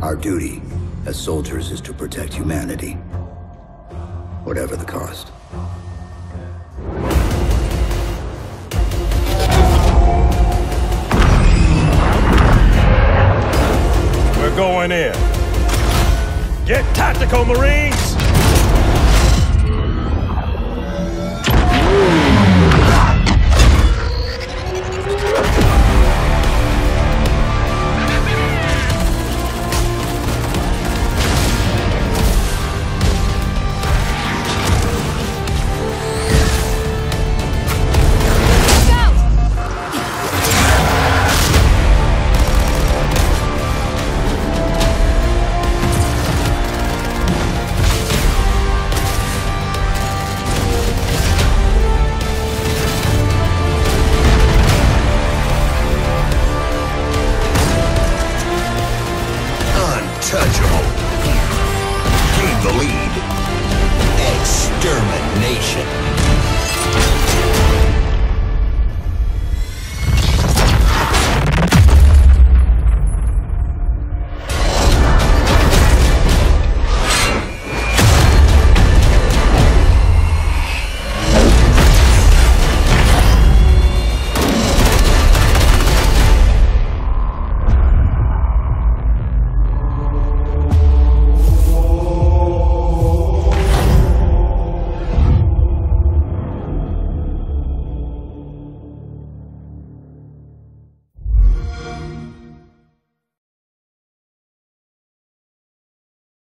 Our duty as soldiers is to protect humanity. Whatever the cost. We're going in. Get tactical, Marines! Untouchable. Gain the lead.